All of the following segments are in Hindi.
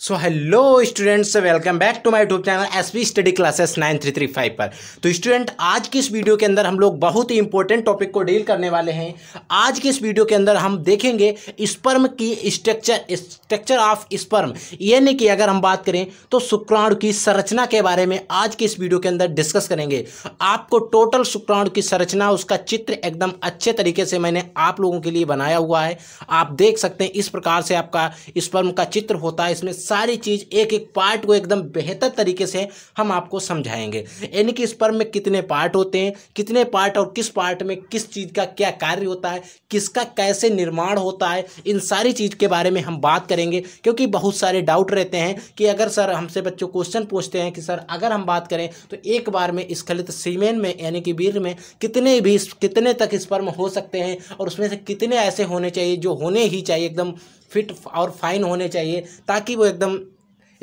So hello students welcome back to my YouTube channel S P study classes nine three three five पर। तो स्टूडेंट आज की इस वीडियो के अंदर हम लोग बहुत ही इंपॉर्टेंट टॉपिक को डील करने वाले हैं। आज की इस वीडियो के अंदर हम देखेंगे स्पर्म की स्ट्रक्चर स्ट्रक्चर ऑफ़ स्पर्म यानी कि अगर हम बात करें तो शुक्राणु की संरचना के बारे में आज की इस वीडियो के अंदर डिस्कस करेंगे। आपको टोटल शुक्राणु की संरचना, उसका चित्र एकदम अच्छे तरीके से मैंने आप लोगों के लिए बनाया हुआ है। आप देख सकते हैं, इस प्रकार से आपका स्पर्म का चित्र होता है। इसमें सारी चीज़ एक एक पार्ट को एकदम बेहतर तरीके से हम आपको समझाएँगे। यानी कि स्पर्म में कितने पार्ट होते हैं, कितने पार्ट और किस पार्ट में किस चीज़ का क्या कार्य होता है, किसका कैसे निर्माण होता है, इन सारी चीज़ के बारे में हम बात करेंगे। क्योंकि बहुत सारे डाउट रहते हैं कि अगर सर हमसे बच्चों क्वेश्चन पूछते हैं कि सर अगर हम बात करें तो एक बार में स्खलित सीमेन में यानी कि वीर में कितने भी कितने तक स्पर्म हो सकते हैं और उसमें से कितने ऐसे होने चाहिए जो होने ही चाहिए एकदम फिट और फाइन होने चाहिए ताकि वो एकदम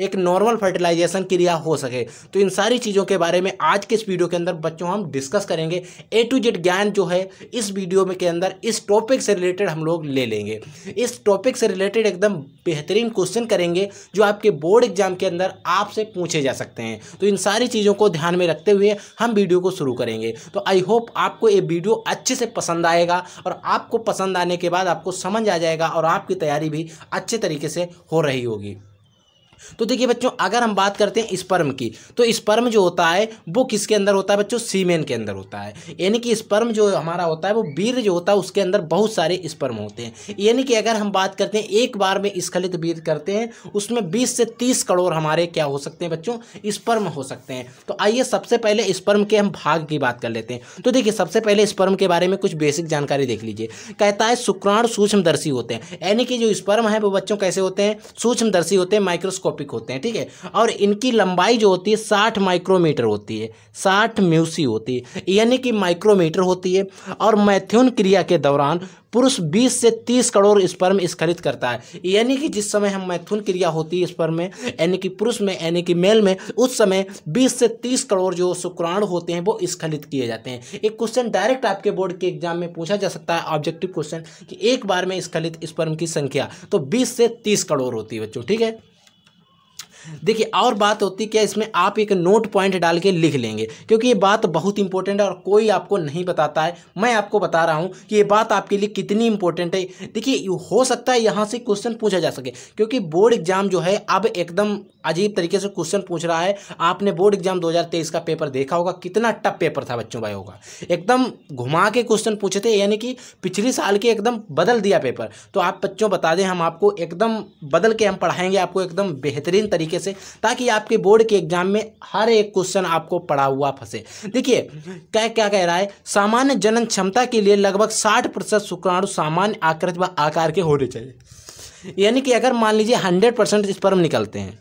एक नॉर्मल फर्टिलाइजेशन क्रिया हो सके। तो इन सारी चीज़ों के बारे में आज के इस वीडियो के अंदर बच्चों हम डिस्कस करेंगे। ए टू जेड ज्ञान जो है, इस वीडियो में के अंदर इस टॉपिक से रिलेटेड हम लोग ले लेंगे। इस टॉपिक से रिलेटेड एकदम बेहतरीन क्वेश्चन करेंगे, जो आपके बोर्ड एग्ज़ाम के अंदर आपसे पूछे जा सकते हैं। तो इन सारी चीज़ों को ध्यान में रखते हुए हम वीडियो को शुरू करेंगे। तो आई होप आपको ये वीडियो अच्छे से पसंद आएगा और आपको पसंद आने के बाद आपको समझ आ जाएगा और आपकी तैयारी भी अच्छे तरीके से हो रही होगी। तो देखिए बच्चों, अगर हम बात करते हैं स्पर्म की तो स्पर्म जो होता है, वो किसके अंदर होता है बच्चों? सीमेन के अंदर होता है। यानी कि स्पर्म जो हमारा होता है, वो वीर जो होता है, उसके अंदर बहुत सारे स्पर्म होते हैं। यानी कि अगर हम बात करते हैं, एक बार में स्खलित वीर करते हैं, उसमें बीस से तीस करोड़ हमारे क्या हो सकते हैं बच्चों? स्पर्म हो सकते हैं। तो आइए सबसे पहले स्पर्म के हम भाग की बात कर लेते हैं। तो देखिए, सबसे पहले स्पर्म के बारे में कुछ बेसिक जानकारी देख लीजिए। कहता है, शुक्राणु सूक्ष्मदर्शी होते हैं। यानी कि जो स्पर्म है, वो बच्चों कैसे होते हैं? सूक्ष्मदर्शी होते हैं, माइक्रोस्कोप माइक्रोस्कोपिक होते हैं, ठीक है? और इनकी लंबाई जो होती है, साठ माइक्रोमीटर होती है, साठ म्यूसी होती है, यानी कि माइक्रोमीटर होती है, और मैथ्यून क्रिया के दौरान पुरुष 20 से 30 करोड़ स्पर्म स्खलित करता है। यानी कि जिस समय हम मैथुन क्रिया होती है स्पर्म में, यानी कि पुरुष में, यानी कि मेल में, उस समय 20 से 30 करोड़ जो शुक्राणु होते हैं, वो स्खलित किए जाते हैं। एक क्वेश्चन डायरेक्ट आपके बोर्ड के एग्ज़ाम में पूछा जा सकता है ऑब्जेक्टिव क्वेश्चन कि एक बार में स्खलित स्पर्म की संख्या तो बीस से तीस करोड़ होती है बच्चों, ठीक है? देखिए, और बात होती क्या, इसमें आप एक नोट पॉइंट डाल के लिख लेंगे, क्योंकि ये बात बहुत इंपॉर्टेंट है और कोई आपको नहीं बताता है। मैं आपको बता रहा हूँ कि ये बात आपके लिए कितनी इंपॉर्टेंट है। देखिए हो सकता है यहाँ से क्वेश्चन पूछा जा सके, क्योंकि बोर्ड एग्ज़ाम जो है, अब एकदम अजीब तरीके से क्वेश्चन पूछ रहा है। आपने बोर्ड एग्ज़ाम 2023 का पेपर देखा होगा, कितना टफ पेपर था बच्चों भाई होगा एकदम घुमा के क्वेश्चन पूछे थे, यानी कि पिछले साल के एकदम बदल दिया पेपर तो आप बच्चों, बता दें, हम आपको एकदम बदल के हम पढ़ाएँगे, आपको एकदम बेहतरीन तरीके से ताकि आपके बोर्ड के एग्ज़ाम में हर एक क्वेश्चन आपको पढ़ा हुआ फंसे। देखिए, क्या क्या कह रहा है? सामान्य जनन क्षमता के लिए लगभग साठ प्रतिशत शुक्राणु सामान्य आकृति व आकार के होने चाहिए। यानी कि अगर मान लीजिए हंड्रेड परसेंट स्पर्म निकलते हैं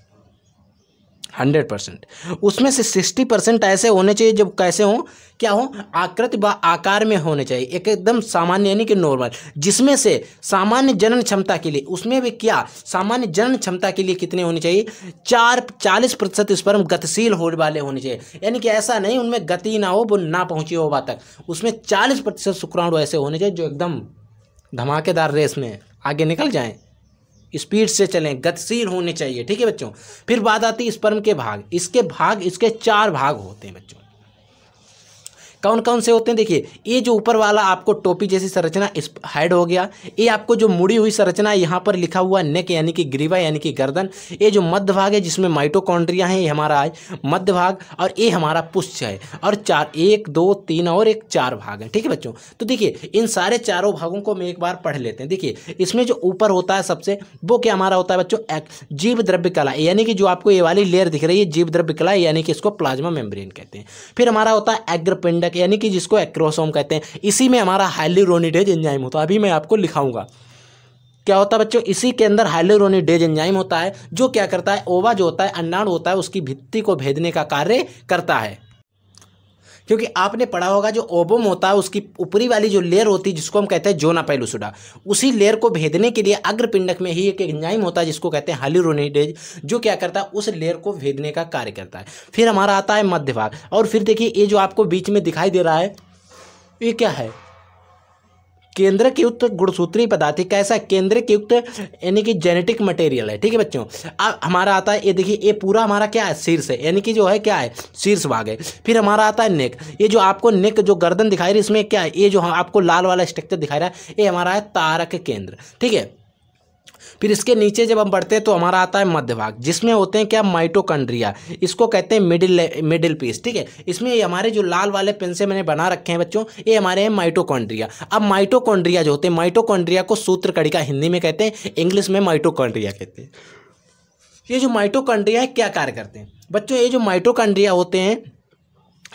हंड्रेड परसेंट। उसमें से सिक्सटी परसेंट ऐसे होने चाहिए जब कैसे हों, क्या हो, आकृति व आकार में होने चाहिए एक एकदम सामान्य यानी कि नॉर्मल जिसमें से सामान्य जनन क्षमता के लिए, उसमें भी क्या, सामान्य जनन क्षमता के लिए कितने होने चाहिए, चार, चालीस प्रतिशत स्पर्म गतिशील होने वाले होने चाहिए। यानी कि ऐसा नहीं, उनमें गति ना हो, वो ना पहुँची हो तक। उसमें चालीस प्रतिशत शुक्राणु ऐसे होने चाहिए जो एकदम धमाकेदार रेस में आगे निकल जाएँ। स्पीड से चलें, गतिशील होने चाहिए, ठीक है बच्चों? फिर बात आती है स्पर्म के भाग। इसके भाग, इसके चार भाग होते हैं बच्चों। कौन कौन से होते हैं? देखिए, ये जो ऊपर वाला आपको टोपी जैसी संरचना इस हेड हो गया, ये आपको जो मुड़ी हुई संरचना यहाँ पर लिखा हुआ नेक यानी कि ग्रीवा यानी कि गर्दन, ये जो मध्य भाग है जिसमें माइटोकॉन्ड्रिया है, ये हमारा आज मध्य भाग और ये हमारा पुष्ट है और चार, एक, दो, तीन और एक चार भाग है, ठीक है बच्चों? तो देखिए, इन सारे चारों भागों को हम एक बार पढ़ लेते हैं। देखिए, इसमें जो ऊपर होता है सबसे, वो क्या हमारा होता है बच्चों? जीव द्रव्य कला, यानी कि जो आपको ये वाली लेयर दिख रही है, जीव द्रव्य कला, यानी कि इसको प्लाज्मा मेम्ब्रेन कहते हैं। फिर हमारा होता है एग्रपिंडक तक, यानी कि जिसको एक्रोसोम कहते हैं। इसी में हमारा हाइलोरोनिडेज एंजाइम होता है। अभी मैं आपको लिखाऊँगा। क्या होता है बच्चों? इसी के अंदर हाइलोरोनिडेज एंजाइम होता है, जो क्या करता है? ओवा जो होता है अंडाणु होता है, उसकी भित्ति को भेदने का कार्य करता है। क्योंकि आपने पढ़ा होगा जो ओबम होता है, उसकी ऊपरी वाली जो लेयर होती है, जिसको हम कहते हैं जोना पेलुसुडा, उसी लेयर को भेदने के लिए अग्रपिंडक में ही एक एंजाइम होता है, जिसको कहते हैं हालिरोनिडेज जो क्या करता है, उस लेयर को भेदने का कार्य करता है। फिर हमारा आता है मध्य भाग और फिर देखिए, ये जो आपको बीच में दिखाई दे रहा है, ये क्या है? केंद्र के युक्त गुणसूत्री पदार्थ कैसा? केंद्र के युक्त यानी कि जेनेटिक मटेरियल है। ठीक है बच्चों? अब हमारा आता है, ये देखिए, ये पूरा हमारा क्या है? शीर्ष है। यानी कि जो है, क्या है? शीर्ष भाग है। फिर हमारा आता है नेक ये जो आपको नेक जो गर्दन दिखाई रही है, इसमें क्या है? ये जो आपको लाल वाला स्ट्रक्चर दिखाई रहा है, ये हमारा है तारक केंद्र। ठीक है? फिर इसके नीचे जब हम बढ़ते हैं तो हमारा आता है मध्य भाग जिसमें होते हैं क्या? माइटोकॉन्ड्रिया। इसको कहते हैं मिडिल मिडिल पीस, ठीक है? इसमें हमारे जो लाल वाले पेन से मैंने बना रखे हैं बच्चों, ये हमारे हैं माइटोकॉन्ड्रिया। अब माइटोकॉन्ड्रिया जो होते हैं, माइटोकॉन्ड्रिया को सूत्र कड़िका हिंदी में कहते हैं, इंग्लिश में माइटोकॉन्ड्रिया कहते हैं। ये जो माइटोकॉन्ड्रिया है, क्या कार्य करते हैं? बच्चों, ये जो माइटोकॉन्ड्रिया होते हैं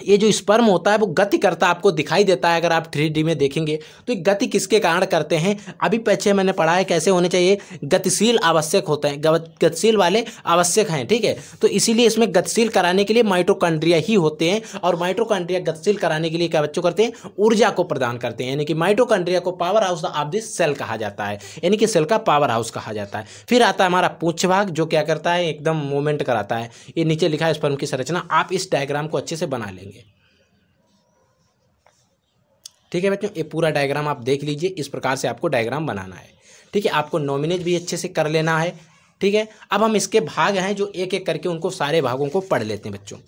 ये जो स्पर्म होता है, वो गति करता आपको दिखाई देता है अगर आप थ्री में देखेंगे। तो ये गति किसके कारण करते हैं? अभी पीछे मैंने पढ़ा है कैसे होने चाहिए। गतिशील आवश्यक होते हैं। गतिशील वाले आवश्यक हैं, ठीक है? तो इसीलिए इसमें गतिशील कराने के लिए माइट्रोकंड्रिया ही होते हैं और माइट्रोकंड्रिया गतिशील कराने के लिए क्या बच्चों करते हैं? ऊर्जा को प्रदान करते हैं। यानी कि माइट्रोकंड्रिया को power house of this cell कहा जाता है। यानी कि सेल का पावर हाउस कहा जाता है। फिर आता है हमारा पूछ भाग, जो क्या करता है? एकदम मूवमेंट कराता है। ये नीचे लिखा है स्पर्म की संरचना। आप इस डायग्राम को अच्छे से बना लेंगे। ठीक है बच्चों, ये पूरा डायग्राम आप देख लीजिए, इस प्रकार से आपको डायग्राम बनाना है। ठीक है, आपको नॉमिनेट भी अच्छे से कर लेना है। ठीक है, अब हम इसके भाग हैं जो एक एक करके उनको सारे भागों को पढ़ लेते हैं बच्चों।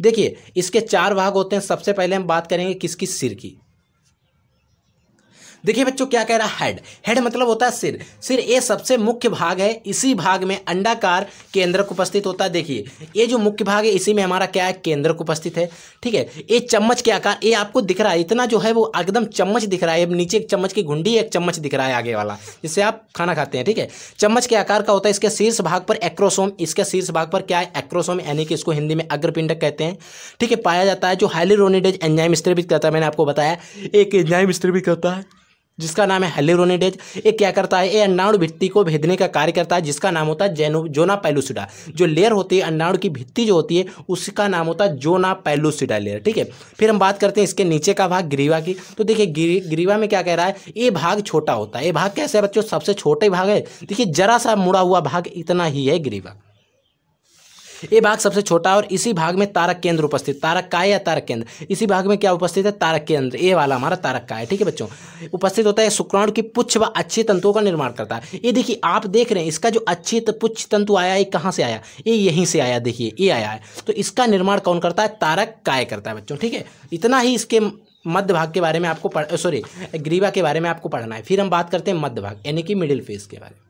देखिए, इसके चार भाग होते हैं, सबसे पहले हम बात करेंगे किसकी सिर की। देखिए बच्चों, क्या कह रहा है? हेड हेड मतलब होता है सिर। सिर ये सबसे मुख्य भाग है। इसी भाग में अंडाकार केंद्र उपस्थित होता है। देखिए, ये जो मुख्य भाग है, इसी में हमारा क्या है? केंद्र उपस्थित है। ठीक है? ये चम्मच के आकार, ये आपको दिख रहा है। इतना जो है वो एकदम चम्मच दिख रहा है। नीचे एक चम्मच की घुंडी, एक चम्मच दिख रहा है आगे वाला, जिससे आप खाना खाते हैं। ठीक है? चम्मच के आकार का होता है इसके शीर्ष भाग पर एक्रोसोम। इसके शीर्ष भाग पर क्या है? एक्रोसोम, यानी कि इसको हिंदी में अग्रपिंडक कहते हैं। ठीक है? पाया जाता है जो हाइलिरोनिडेज एंजाइम स्त्री करता है। मैंने आपको बताया, एक एंजाइम स्त्री करता है। जिसका नाम है हेलिरोनिडेज। ये क्या करता है? ये अंडाणु भित्ति को भेदने का कार्य करता है, जिसका नाम होता है जेनो, जोना पैलुसिडा। जो लेयर होती है अंडाणु की भित्ति जो होती है, उसका नाम होता है जोना पैलुसिडा लेयर, ठीक है? फिर हम बात करते हैं इसके नीचे का भाग, ग्रीवा की। तो देखिए ग्रीवा में क्या कह रहा है? ये भाग छोटा होता है। ये भाग कैसे है बच्चों? सबसे छोटे भाग है। देखिए, जरा सा मुड़ा हुआ भाग इतना ही है, ग्रीवा। ये भाग सबसे छोटा और इसी भाग में तारक केंद्र उपस्थित, तारक का या तारक केंद्र? इसी भाग में क्या उपस्थित है? तारक केंद्र। ये वाला हमारा तारक का है, ठीक है बच्चों? उपस्थित होता है शुक्राणु की पुच्छ व अच्छे तंतुओं का निर्माण करता है। ये देखिए, आप देख रहे हैं, इसका जो अच्छी पुच्छ तंतु आया, ये कहाँ से आया? ये यहीं से आया, देखिए, ये आया है। तो इसका निर्माण कौन करता है? तारक काय करता है बच्चों, ठीक है? इतना ही इसके मध्य भाग के बारे में आपको पढ़, सॉरी, ग्रीवा के बारे में आपको पढ़ना है। फिर हम बात करते हैं मध्य भाग, यानी कि मिडिल फ़ेज़ के बारे में।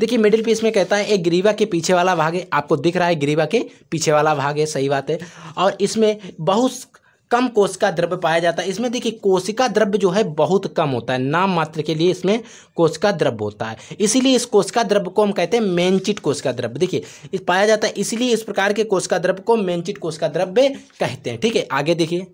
देखिए मिडिल पीस में कहता है, एक ग्रीवा के पीछे वाला भाग है आपको दिख रहा है ग्रीवा के पीछे वाला भाग है सही बात है। और इसमें बहुत कम कोशिका द्रव्य पाया जाता है। इसमें देखिए, कोशिका द्रव्य जो है, बहुत कम होता है। नाम मात्र के लिए इसमें कोशिका द्रव्य होता है। इसीलिए इस कोशिका द्रव्य को हम कहते हैं मेनचिट कोशिका द्रव्य। देखिए, इस पाया जाता है, इसीलिए इस प्रकार के कोशिका द्रव्य को मेनचिट कोशिका द्रव्य कहते हैं। ठीक है, आगे देखिए।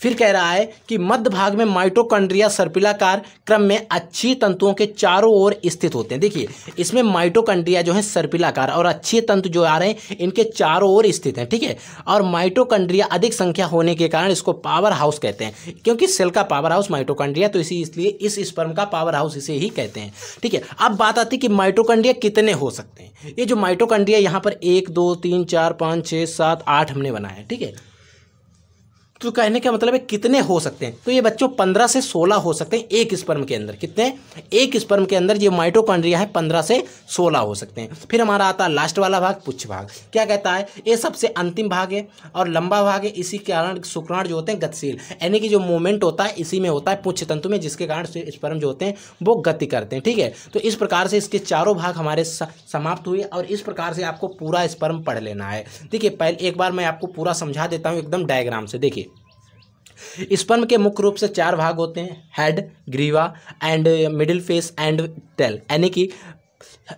फिर कह रहा है कि मध्य भाग में माइटोकॉन्ड्रिया सर्पिलाकार क्रम में अच्छी तंतुओं के चारों ओर स्थित होते हैं। देखिए, इसमें माइटोकॉन्ड्रिया जो है सर्पिलाकार और अच्छे तंतु जो आ रहे हैं, इनके चारों ओर स्थित हैं, ठीक है? और माइटोकॉन्ड्रिया अधिक संख्या होने के कारण इसको पावर हाउस कहते हैं, क्योंकि सेल का पावर हाउस माइटोकॉन्ड्रिया तो इसी इसलिए इस स्पर्म का पावर हाउस इसे ही कहते हैं, ठीक है? अब बात आती है कि माइटोकॉन्ड्रिया कितने हो सकते हैं। ये जो माइटोकॉन्ड्रिया यहाँ पर एक, दो, तीन, चार, पाँच, छः, सात, आठ हमने बनाया ठीक है? तो कहने का मतलब है कितने हो सकते हैं? तो ये बच्चों पंद्रह से सोलह हो सकते हैं एक स्पर्म के अंदर। कितने? एक स्पर्म के अंदर ये माइटोकॉन्ड्रिया है, पंद्रह से सोलह हो सकते हैं। फिर हमारा आता है लास्ट वाला भाग, पुच्छ भाग। क्या कहता है? ये सबसे अंतिम भाग है और लंबा भाग है। इसी के कारण शुक्राण जो होते हैं गतिशील। यानी कि जो मूवमेंट होता है, इसी में होता है पुच्छ तंतु में, जिसके कारण स्पर्म जो होते हैं, वो गति करते हैं। ठीक है? तो इस प्रकार से इसके चारों भाग हमारे समाप्त हुए और इस प्रकार से आपको पूरा स्पर्म पढ़ लेना है। देखिए, पहले एक बार मैं आपको पूरा समझा देता हूँ, एकदम डायग्राम से। देखिए स्पर्म के मुख्य रूप से चार भाग होते हैं हेड ग्रीवा and middle piece and tail यानी कि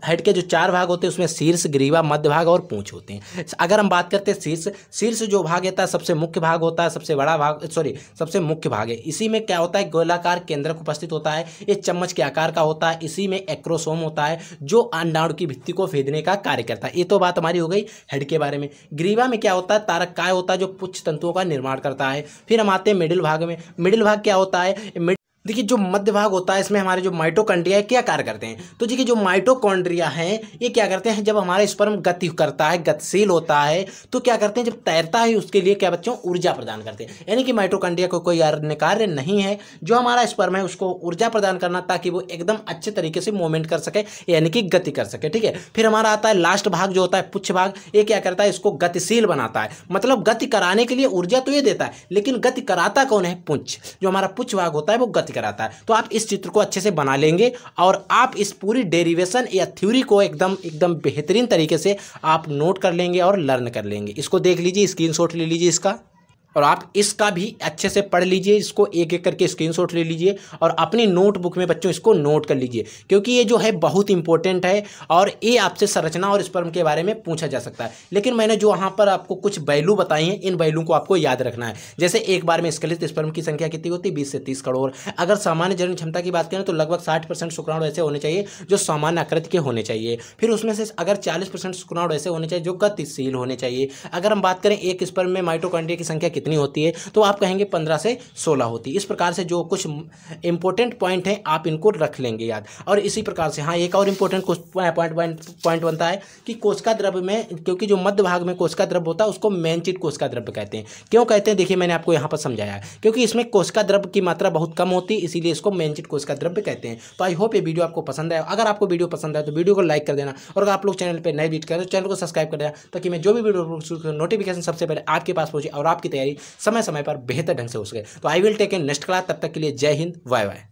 हेड के जो चार भाग होते हैं, उसमें शीर्ष, ग्रीवा, मध्य भाग और पूंछ होते हैं। अगर हम बात करते हैं शीर्ष शीर्ष जो भाग होता है, सबसे मुख्य भाग होता है, सबसे बड़ा भाग सॉरी सबसे मुख्य भाग है। इसी में क्या होता है? गोलाकार केंद्र उपस्थित होता है, ये चम्मच के आकार का होता है, इसी में एक्रोसोम होता है, जो अंडाणु की भित्ति को फेदने का कार्य करता है। ये तो बात हमारी हो गई हेड के बारे में। ग्रीवा में क्या होता है? तारक काय होता है, जो पुच्छ तंतुओं का निर्माण करता है। फिर हम आते हैं मिडिल भाग में। मिडिल भाग क्या होता है? देखिए, जो मध्य भाग होता है, इसमें हमारे जो माइटोकॉन्ड्रिया है, क्या कार्य करते हैं? तो देखिए, जो माइटोकॉन्ड्रिया हैं, ये क्या करते हैं? जब हमारा स्पर्म गति करता है, गतिशील होता है तो क्या करते हैं? जब तैरता है, उसके लिए क्या बच्चों? ऊर्जा प्रदान करते हैं। यानी कि माइटोकॉन्ड्रिया को कोई अन्य कार्य नहीं है। जो हमारा स्पर्म है, उसको ऊर्जा प्रदान करना, ताकि वो एकदम अच्छे तरीके से मूवमेंट कर सके, यानी कि गति कर सके, ठीक है? फिर हमारा आता है लास्ट भाग जो होता है, पुच्छ भाग। ये क्या करता है? इसको गतिशील बनाता है। मतलब गति कराने के लिए ऊर्जा तो ये देता है, लेकिन गति कराता कौन है? पुंछ जो हमारा पुच्छ भाग होता है, वो गति कराता है। तो आप इस चित्र को अच्छे से बना लेंगे और आप इस पूरी डेरिवेशन या थ्योरी को एकदम एकदम बेहतरीन तरीके से आप नोट कर लेंगे और लर्न कर लेंगे। इसको देख लीजिए, स्क्रीनशॉट ले लीजिए इसका। और आप इसका भी अच्छे से पढ़ लीजिए, इसको एक एक करके स्क्रीनशॉट ले लीजिए और अपनी नोटबुक में बच्चों इसको नोट कर लीजिए, क्योंकि ये जो है बहुत इंपॉर्टेंट है और ये आपसे संरचना और स्पर्म के बारे में पूछा जा सकता है। लेकिन मैंने जो वहाँ पर आपको कुछ वैल्यू बताई हैं, इन वैल्यू को आपको याद रखना है। जैसे एक बार में स्कलित स्पर्म की संख्या कितनी होती? है बीस से तीस करोड़। अगर सामान्य जनन क्षमता की बात करें तो लगभग साठ शुक्राणु ऐसे होने चाहिए, जो सामान्य आकृति के होने चाहिए। फिर उसमें से अगर चालीस शुक्राणु ऐसे होने चाहिए, जो गतिशील होने चाहिए। अगर हम बात करें एक स्पर्म में माइटोकॉन्ड्रिया की संख्या कितनी होती है तो आप कहेंगे पंद्रह से सोलह होती है। इस प्रकार से जो कुछ इंपॉर्टेंट पॉइंट हैं, आप इनको रख लेंगे याद। और इसी प्रकार से हाँ एक और इंपॉर्टेंट पॉइंट पॉइंट बनता है कि कोशिका द्रव्य में, क्योंकि जो मध्य भाग में कोशिका द्रव्य होता है, उसको मेनचिट कोशिका द्रव्य कहते हैं। क्यों कहते हैं? देखिए, मैंने आपको यहाँ पर समझाया है। क्योंकि इसमें कोशिका द्रव्य की मात्रा बहुत कम होती है, इसीलिए इसको मेनचिट कोशिका द्रव्य कहते हैं। तो आई होप ये वीडियो आपको पसंद आया। अगर आपको वीडियो पसंद आए तो वीडियो को लाइक कर देना। और अगर आप लोग चैनल पर नए विज़िट करें तो चैनल को सब्सक्राइब कर देना, ताकि मैं जो भी वीडियो नोटिफिकेशन सबसे पहले आपके पास पहुँचे और आपकी तैयारी समय समय पर बेहतर ढंग से हो सके। तो I will take a next class तब तक के लिए जय हिंद। वाय वाय